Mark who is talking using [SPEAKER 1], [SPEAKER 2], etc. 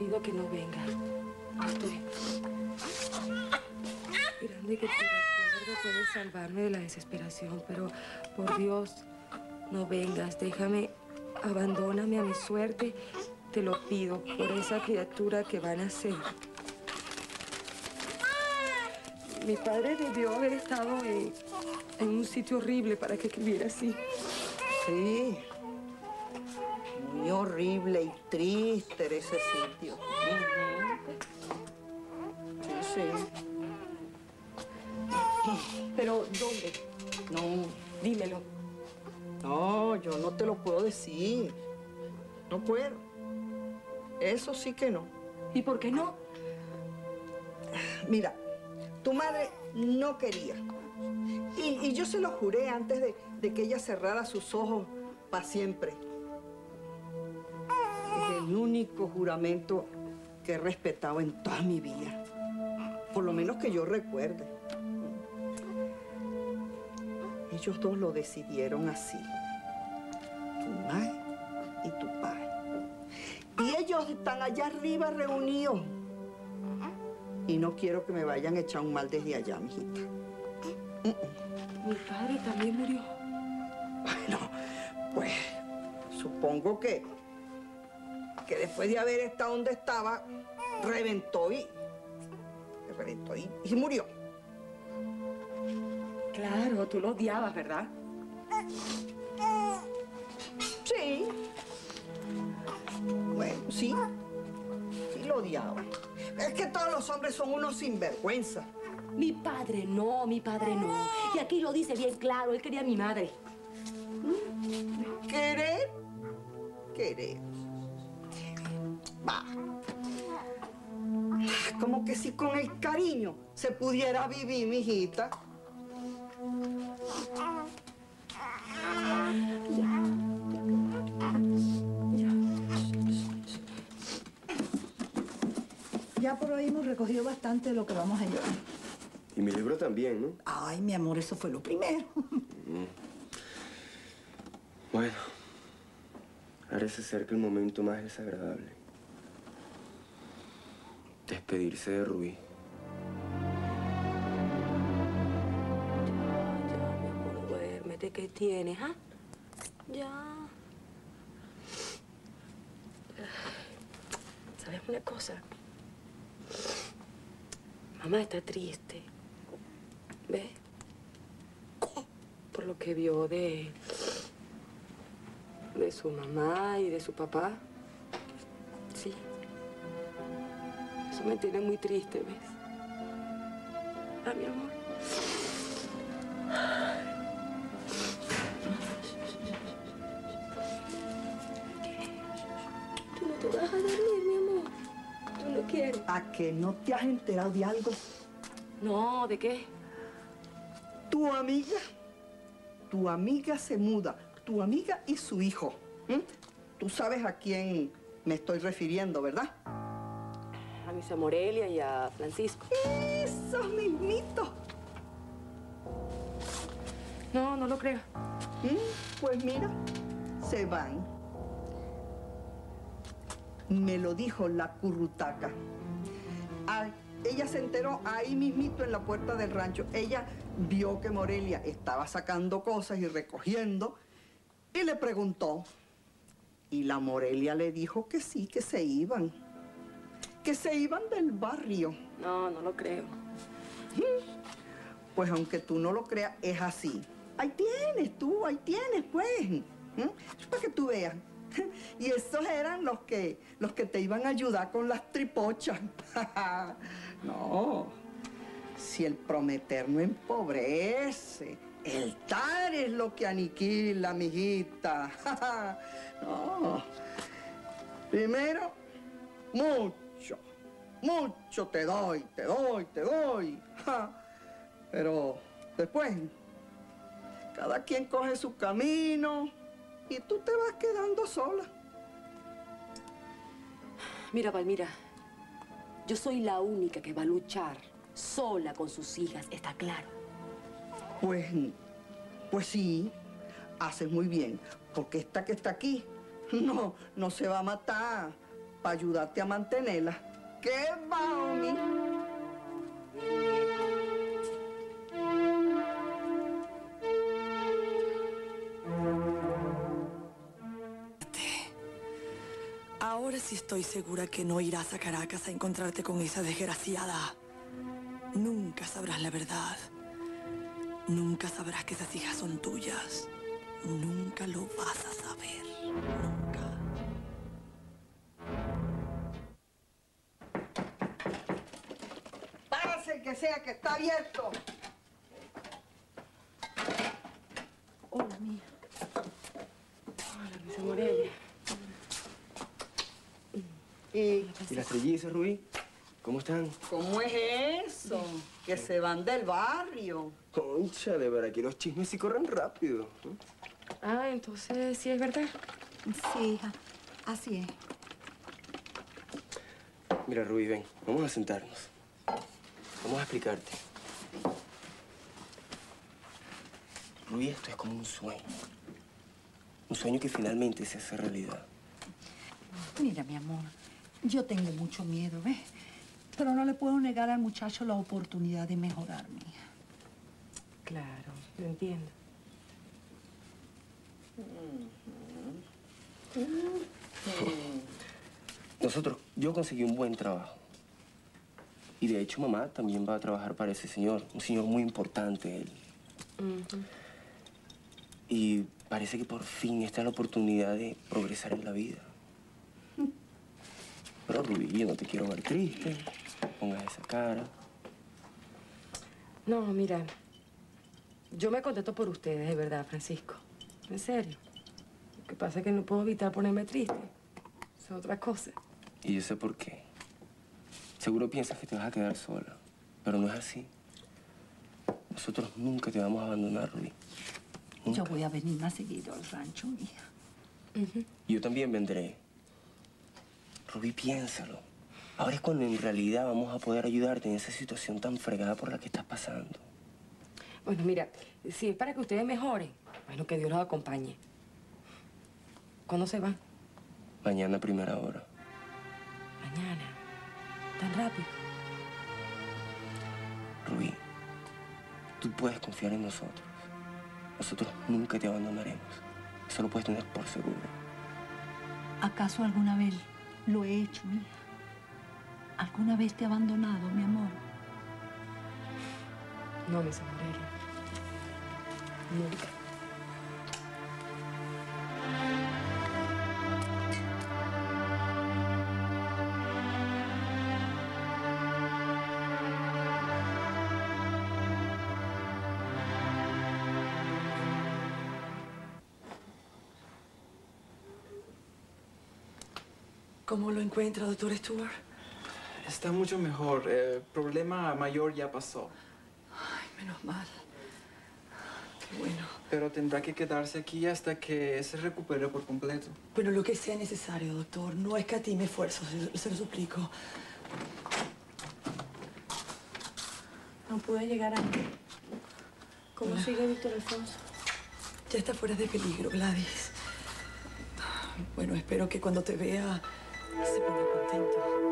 [SPEAKER 1] pido que no venga. Estoy esperando que tu puede salvarme de la desesperación, pero por Dios, no vengas. Déjame, abandóname a mi suerte. Te lo pido por esa criatura que van a ser. Mi padre debió haber estado en, en un sitio horrible para que escribiera así.
[SPEAKER 2] Sí. Muy horrible y triste era ese sitio. Sí, sí.
[SPEAKER 1] Pero, ¿dónde?
[SPEAKER 2] No,
[SPEAKER 1] Dímelo.
[SPEAKER 2] no, yo no te lo puedo decir. No puedo. Eso sí que no.
[SPEAKER 1] ¿Y por qué no?
[SPEAKER 2] Mira, tu madre no quería. Y, y yo se lo juré antes de, de que ella cerrara sus ojos para siempre. El único juramento que he respetado en toda mi vida. Por lo menos que yo recuerde. Ellos dos lo decidieron así. Tu madre y tu padre. Y ellos están allá arriba reunidos. Y no quiero que me vayan a echar un mal desde allá, mijita.
[SPEAKER 1] Mi padre también murió.
[SPEAKER 2] Bueno, pues supongo que, que después de haber estado donde estaba, reventó y. reventó y, y murió.
[SPEAKER 1] Claro, tú lo odiabas, ¿verdad?
[SPEAKER 2] Sí. Bueno, sí. Sí lo odiaba. Es que todos los hombres son unos sinvergüenza.
[SPEAKER 1] Mi padre no, mi padre no. Y aquí lo dice bien claro, él quería a mi madre.
[SPEAKER 2] Querer, querer. Va. Como que si con el cariño se pudiera vivir, mijita.
[SPEAKER 3] Ya por ahí hemos recogido bastante de lo que vamos a llevar.
[SPEAKER 4] Y mi libro también, ¿no?
[SPEAKER 3] Ay, mi amor, eso fue lo primero.
[SPEAKER 4] Bueno, parece ser que el momento más desagradable. Despedirse de Rubí.
[SPEAKER 1] Ya. ¿Qué tienes, ah? Ya. ¿Sabes una cosa? Mamá está triste. ¿Ves? Por lo que vio de... de su mamá y de su papá. Eso me tiene muy triste, ¿ves? Ah, mi amor. Tú no te vas a dormir, mi amor. Tú no quieres.
[SPEAKER 2] ¿A que no te has enterado de algo?
[SPEAKER 1] No, ¿de qué?
[SPEAKER 2] Tu amiga, tu amiga se muda, tu amiga y su hijo. ¿m? Tú sabes a quién me estoy refiriendo, ¿verdad?
[SPEAKER 1] A Misa Morelia y a Francisco.
[SPEAKER 2] Esos mismitos.
[SPEAKER 1] No, no lo creo.
[SPEAKER 2] ¿m? Pues mira, se van. Me lo dijo la currutaca. Ella se enteró ahí mismito en la puerta del rancho. Ella vio que Morelia estaba sacando cosas y recogiendo y le preguntó. Y la Morelia le dijo que sí, que se iban. Que se iban del barrio.
[SPEAKER 1] No, no lo creo.
[SPEAKER 2] Pues aunque tú no lo creas, es así. Ahí tienes tú, ahí tienes, pues. Es para que tú veas. Y esos eran los que, los que te iban a ayudar con las tripochas. no. Si el prometer no empobrece, el dar es lo que aniquila, mijita. no. Primero, mucho, mucho te doy, te doy, te doy. Pero después, cada quien coge su camino y tú te vas quedando sola.
[SPEAKER 1] Mira, Palmira, yo soy la única que va a luchar sola con sus hijas, está claro.
[SPEAKER 2] Pues, pues sí, haces muy bien, porque esta que está aquí no, no se va a matar. para ayudarte a mantenerla. ¿Qué va, Omi?
[SPEAKER 5] Ahora sí estoy segura que no irás a Caracas a encontrarte con esa desgraciada. Nunca sabrás la verdad. Nunca sabrás que esas hijas son tuyas. Nunca lo vas a saber.
[SPEAKER 2] Que sea que está abierto.
[SPEAKER 3] Hola, mía.
[SPEAKER 1] Hola, Luisa Morelia.
[SPEAKER 2] ¿Y
[SPEAKER 4] ¿Y las trellizas, Rubí? ¿Cómo están?
[SPEAKER 2] cómo es eso? Que se van del barrio.
[SPEAKER 4] Concha, de verdad que los chismes sí corren rápido.
[SPEAKER 1] Ah, entonces sí es verdad.
[SPEAKER 3] Sí, hija. Así es.
[SPEAKER 4] Mira, Rubí, ven, vamos a sentarnos. Vamos a explicarte. Rubí, esto es como un sueño. Un sueño que finalmente se hace realidad.
[SPEAKER 3] Mira, mi amor, yo tengo mucho miedo, ¿ves? Pero no le puedo negar al muchacho la oportunidad de mejorar, mía.
[SPEAKER 1] Claro, lo entiendo.
[SPEAKER 4] Nosotros, yo conseguí un buen trabajo. Y de hecho, mamá también va a trabajar para ese señor. Un señor muy importante, él. Y parece que por fin está la oportunidad de progresar en la vida. Pero, Rubí, yo no te quiero ver triste. Pongas esa cara.
[SPEAKER 1] No, mira, yo me contento por ustedes, de verdad, Francisco. En serio. Lo que pasa es que no puedo evitar ponerme triste. Es otra cosa.
[SPEAKER 4] Y yo sé por qué. Seguro piensas que te vas a quedar sola. Pero no es así. Nosotros nunca te vamos a abandonar, Rubí.
[SPEAKER 3] Yo
[SPEAKER 4] Nunca.
[SPEAKER 3] voy a venir más seguido al rancho, mía.
[SPEAKER 4] Y Yo también vendré. Rubí, piénsalo. Ahora es cuando en realidad vamos a poder ayudarte en esa situación tan fregada por la que estás pasando.
[SPEAKER 1] Bueno, mira, si es para que ustedes mejoren, bueno, que Dios los acompañe. ¿Cuándo se van?
[SPEAKER 4] Mañana a primera hora.
[SPEAKER 1] Mañana. ¿Tan rápido?
[SPEAKER 4] Rubí, tú puedes confiar en nosotros. Nosotros nunca te abandonaremos. Eso lo puedes tener por seguro.
[SPEAKER 3] ¿Acaso alguna vez lo he hecho, mía? ¿Alguna vez te he abandonado, mi amor?
[SPEAKER 1] No, Luisa Morelia. Nunca.
[SPEAKER 5] ¿Cómo lo encuentra, doctor Stewart?
[SPEAKER 6] Está mucho mejor. El problema mayor ya pasó.
[SPEAKER 5] Ay, menos mal. Qué bueno.
[SPEAKER 6] Pero tendrá que quedarse aquí hasta que se recupere por completo.
[SPEAKER 5] Bueno, lo que sea necesario, doctor. No escatime esfuerzos, se, se lo suplico.
[SPEAKER 1] No pude llegar a... ¿Cómo sigue Víctor Alfonso?
[SPEAKER 5] Ya está fuera de peligro, Gladys. Bueno, espero que cuando te vea se ponga contento.